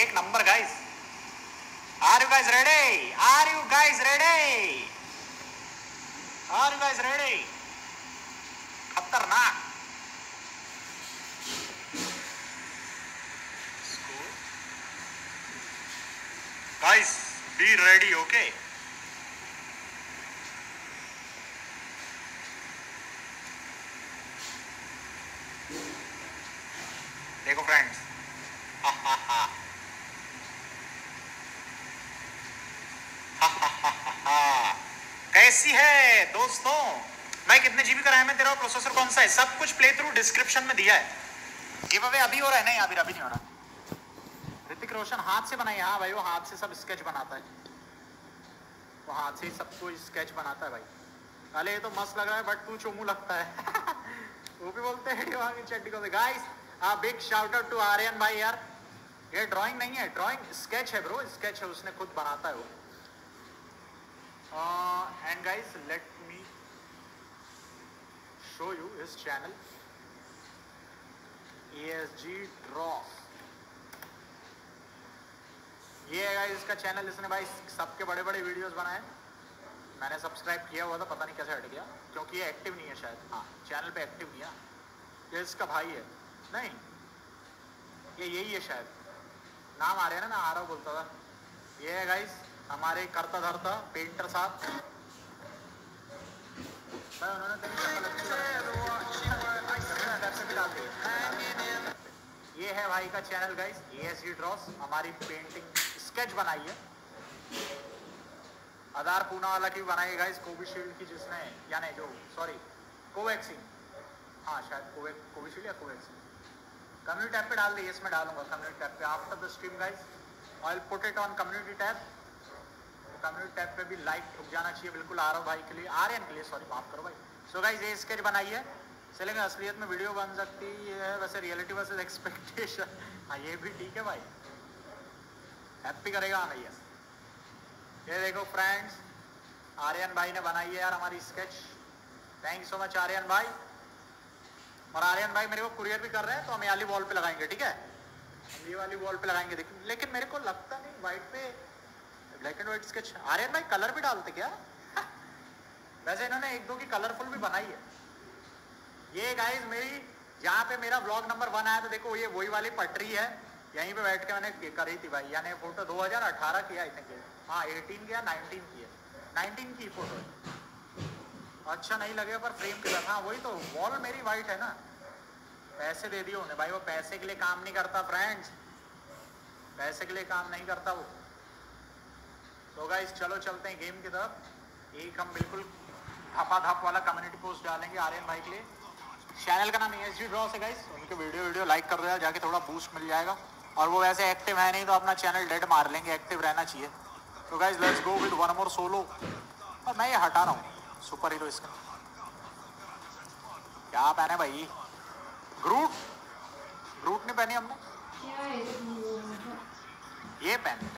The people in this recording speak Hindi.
एक number guys are you guys ready are you guys ready are you guys ready खतरनाक. गाइस बी रेडी ओके देखो फ्रेंड्स कैसी है, दोस्तों? भाई कितने जीबी का रैम है, तेरा प्रोसेसर कौन सा है? सब कुछ प्ले थ्रू डिस्क्रिप्शन में दिया है। गिव अवे अभी हो रहा है? नहीं, अभी अभी नहीं हो रहा। ऋतिक रोशन, हाथ से बनाई हाँ भाई, वो हाथ से सब स्केच बनाता है। वो हाथ से ही सबको स्केच बनाता है भाई। अरे, ये तो मस्त लग रहा है बट तू चोमू लगता है। वो भी बोलते हैं guys big shout out to Aryan भाई यार। ये ड्राइंग नहीं है ड्राइंग स्केच है ब्रो स्केच है, उसने खुद बनाता है वो। And guys let me show you his channel ESG drop ये है इसका चैनल इसने भाई सबके बड़े बड़े वीडियोस बनाए। मैंने सब्सक्राइब किया हुआ था, पता नहीं कैसे हट गया। क्योंकि ये एक्टिव नहीं है शायद। हाँ चैनल पे एक्टिव नहीं है। ये इसका भाई है। नहीं, ये यही है शायद। नाम आ रहे हैं ना, मैं आ रहा बोलता था। ये है गाइस हमारे करता धरता पेंटर साहब। दिए। ये है भाई का चैनल गाइस एएसडी ड्रॉस हमारी पेंटिंग स्केच बनाई है। आधार पूना वाला की बनाई है गाइस कोविशील्ड की जिसने यानी जो सॉरी कोवैक्सीन हाँ शायद कोवै कोविशील्ड या कोवैक्सीन कम्युनिटी टैब पे डाल दिए इसमें डालूँगा कम्युनिटी टैब पे। After the stream guys I put it on community tab community tab पे भी लाइक ठुक जाना चाहिए, बिल्कुल आरव भाई के लिए। आर्यन के लिए सॉरी माफ़ करो भाई। सो गाइस ये स्केच बनाई है चलेंगे, असलियत में वीडियो बन सकती है, वैसे रियलिटी वर्सेस एक्सपेक्टेशन हाँ ये भी ठीक है भाई। हैप्पी करेगा हाँ भैया ये देखो फ्रेंड्स आर्यन भाई ने बनाई है यार हमारी sketch thank you so much Aryan भाई। और आर्यन भाई मेरे को कुरियर भी कर रहे हैं तो हम ये वाली वॉल पे लगाएँगे, ठीक है? ये वाली वॉल पे लगाएँगे लेकिन मेरे को लगता नहीं व्हाइट पे black and white sketch Aryan भाई कलर भी डालते क्या? वैसे इन्होंने एक दो की कलरफुल भी बनाई है। ये गाइस मेरी जहाँ पे मेरा ब्लॉग नंबर वन आया तो देखो, ये वही वाली पटरी है। यहीं पे बैठ के मैंने करी थी भाई। यानी फ़ोटो 2018 की आई थिंक हाँ 18 की या 19 की है। 19 की फ़ोटो है। अच्छा नहीं लगेगा पर फ्रेम के साथ हाँ वही तो वॉल मेरी वाइट है ना। पैसे दे दिए उन्हें। भाई, वो पैसे के लिए काम नहीं करता फ्रेंड्स पैसे के लिए काम नहीं करता वो। तो गाइस चलो, चलते हैं गेम की तरफ़। एक हम बिल्कुल धपा धप वाला कम्युनिटी पोस्ट डालेंगे आर्यन भाई के लिए। चैनल का नाम एस जी ड्रॉस है गाइस उनके वीडियो वीडियो लाइक कर दो जाके थोड़ा बूस्ट मिल जाएगा। और वो वैसे एक्टिव है नहीं तो अपना चैनल डेड मार लेंगे। एक्टिव रहना चाहिए। तो guys let's go with one more solo और मैं ये हटा रहा हूँ। सुपर हीरो इसका। क्या पहने भाई? ग्रूट ग्रूट ने पहने हमने? ये पहने।